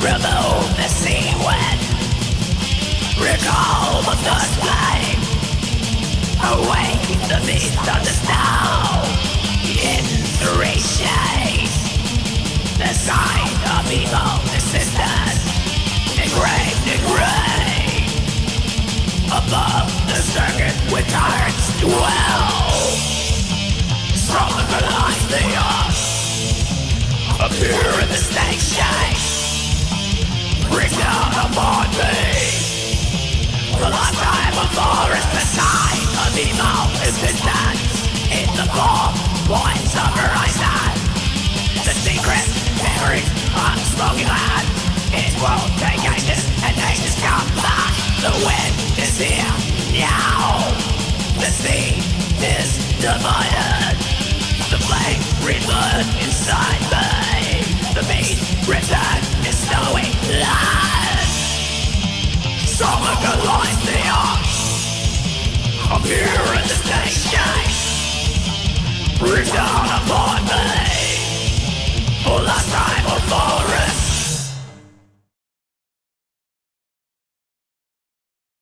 Remove the sea wind. Recall the first flame. Awake the beast of the snow. In three shades. The sign of evil. The lifetime of forest The sign of evil existence In the form points of horizon The secret memories of smoking land It won't take ages and ages come back The wind is here now The sea is